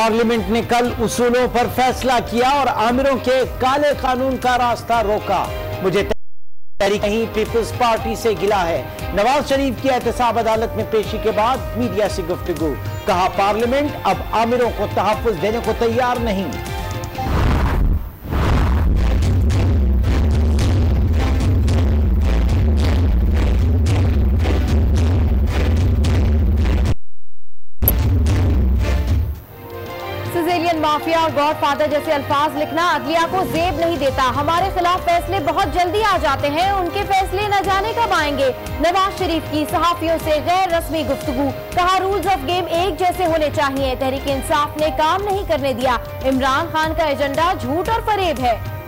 Parliament ने कल उसूलों पर फैसला किया और आमिरों के काले कानून का रास्ता रोका। मुझे तहरीक नहीं, पीपल्स पार्टी से गिला है। नवाज़ शरीफ की एहतसाब अदालत में पेशी के बाद मीडिया से गुफ्तगु। कहा, पार्लियामेंट अब आमिरों को तहफ़ देने को तैयार नहीं। सिजेलियन माफिया गॉड फादर जैसे अल्फाज लिखना अदलिया को जेब नहीं देता। हमारे खिलाफ फैसले बहुत जल्दी आ जाते हैं, उनके फैसले न जाने कब आएँगे? नवाज़ शरीफ की सहाफियों से गैर रस्मी गुफ्तु कहा रूल्स ऑफ़ गेम एक जैसे होने चाहिए, तहरीक इंसाफ ने काम नहीं करने दिया। इमरान खान का एजेंडा झूठ और फरेब है।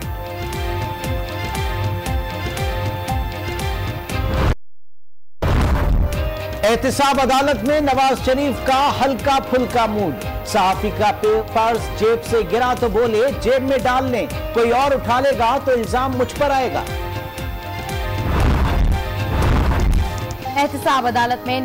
एहतसाब अदालत में नवाज़ शरीफ का हल्का फुल्का मूड। सहाफी का पर्स जेब से गिरा तो बोले, जेब में डाल लें, कोई और उठा लेगा तो इल्ज़ाम मुझ पर आएगा। एहतसाब अदालत में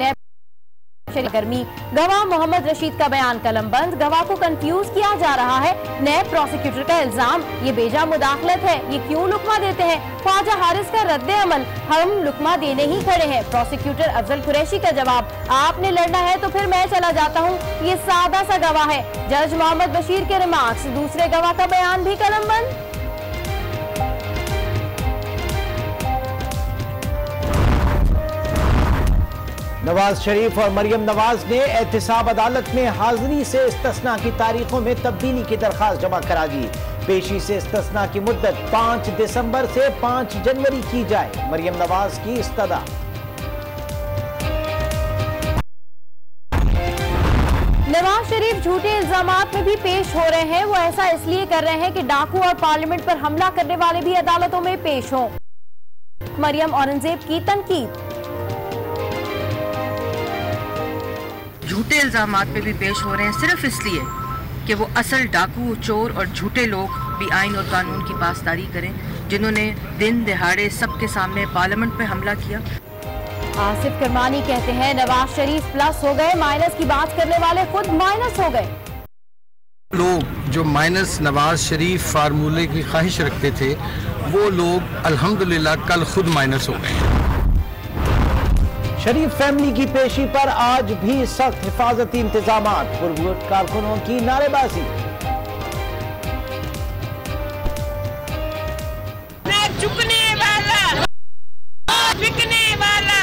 गर्मी। गवाह मोहम्मद रशीद का बयान कलम बंद। गवाह को कंफ्यूज किया जा रहा है। नए प्रोसिक्यूटर का इल्ज़ाम। ये बेजा मुदाखलत है। ये क्यों लुकमा देते हैं? ख्वाजा हारिस का रद्द अमल। हम लुकमा देने ही खड़े हैं। प्रोसिक्यूटर अफजल कुरैशी का जवाब, आपने लड़ना है तो फिर मैं चला जाता हूँ। ये सादा सा गवाह है। जज मोहम्मद बशीर के रिमार्क्स दूसरे गवाह का बयान भी कलम बंद। नवाज़ शरीफ और मरियम नवाज़ ने एहतसाब अदालत में हाजिरी से इस्तना की तारीखों में तब्दीली की दरखास्त जमा करा दी। पेशी से इस्तना की मुद्दत 5 दिसंबर से 5 जनवरी की जाए, मरियम नवाज़ की इस्तदा। नवाज़ शरीफ झूठे इल्ज़ाम में भी पेश हो रहे हैं। वो ऐसा इसलिए कर रहे हैं कि डाकू और पार्लियामेंट पर हमला करने वाले भी अदालतों में पेश हों। मरियम औरंगज़ेब की तनकीद। झूठे इल्ज़ाम पे भी पेश हो रहे हैं सिर्फ़ इसलिए कि वो असल डाकू चोर और झूठे लोग भी आइन और कानून की पासदारी करें जिन्होंने दिन दिहाड़े सबके सामने पार्लियामेंट पे हमला किया। आसिफ करमानी कहते हैं नवाज़ शरीफ प्लस हो गए माइनस की बात करने वाले खुद माइनस हो गए। लोग जो माइनस नवाज़ शरीफ फार्मूले की ख्वाहिश रखते थे वो लोग अल्हम्दुलिल्लाह कल खुद माइनस हो गए। शरीफ फैमिली की पेशी पर आज भी सख्त हिफाजती इंतज़ाम कारकुनों की नारेबाजी। चुकने वाला, बिकने वाला।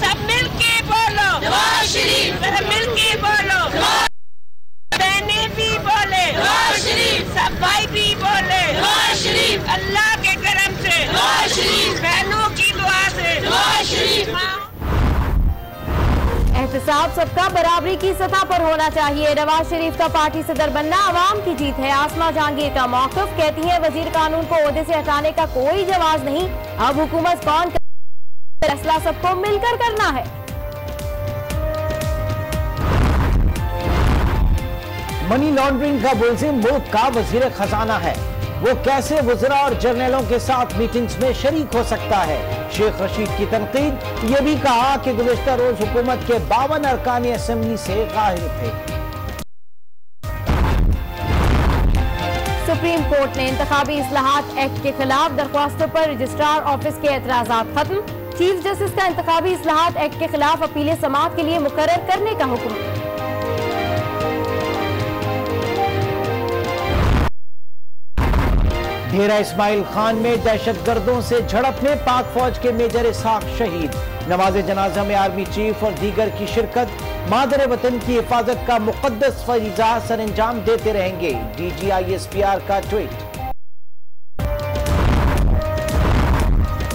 सब बोलो। बोलो। भी बोले। बोले। अल्लाह के करम से। एहतसाब सबका, बराबरी की सतह पर होना चाहिए। नवाज़ शरीफ का पार्टी सदर बनना आवाम की जीत है। आसमा जहांगीर का मौकफ, कहती है, वज़ीर कानून को ओहदे से हटाने का कोई जवाब नहीं। अब हुकूमत कौन फैसला सबको मिलकर करना है। मनी लॉन्ड्रिंग का मुल्क का वज़ीर खजाना है। वो कैसे वजरा और जर्नलों के साथ मीटिंग्स में शरीक हो सकता है? शेख रशीद की तनकीद, ये भी कहा कि गुजशत रोज हुकूमत के बावन अरकान असम्बली से गाहिर थे। सुप्रीम कोर्ट ने इंतबी असलाहत एक्ट के खिलाफ दरख्वास्तों पर रजिस्ट्रार ऑफ़िस के एतराजा खत्म। चीफ जस्टिस का इंतबी असलाहत एक्ट के खिलाफ अपील समात के लिए मुकर करने का हुक्म। डेरा इस्माइल खान में दहशत गर्दों से झड़प में पाक फौज के मेजर इसहाक शहीद। नमाज़ जनाजा में आर्मी चीफ और दीगर की शिरकत। मादर वतन की हिफाजत का मुकदस फरीजा सर अंजाम देते रहेंगे। D G I S P R का ट्वीट।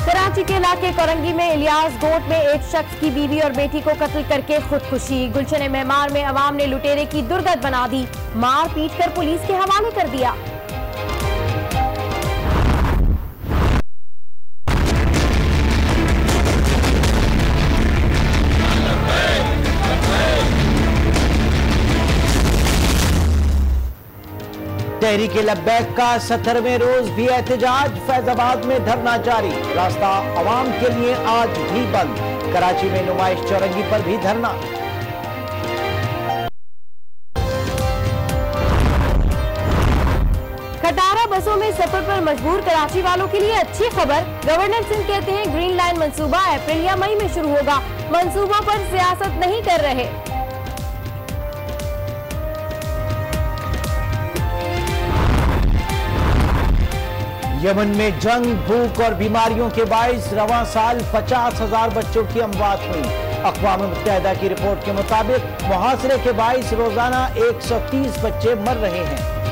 कराची के इलाके कोरंगी में इलियास गोट में एक शख्स की बीवी और बेटी को कत्ल करके खुदकुशी। गुलशन मेहमान में अवाम ने लुटेरे की दुर्गत बना दी। मार पीट कर पुलिस के हवाले कर दिया। तहरीक लब्बैक का सत्तरवें रोज भी एहतजाज फैजाबाद में धरना जारी। रास्ता आवाम के लिए आज भी बंद। कराची में नुमाइश चौरंगी पर भी धरना। खटारा बसों में सफ़र पर मजबूर कराची वालों के लिए अच्छी खबर। गवर्नर सिंह कहते हैं, ग्रीन लाइन मंसूबा अप्रैल या मई में शुरू होगा। मंसूबों पर सियासत नहीं कर रहे। यमन में जंग, भूख और बीमारियों के बाईस रवा साल पचास हज़ार बच्चों की अमवात हुई। अकवा मुतहदा की रिपोर्ट के मुताबिक, मुहासरे के बाईस रोज़ाना 130 बच्चे मर रहे हैं।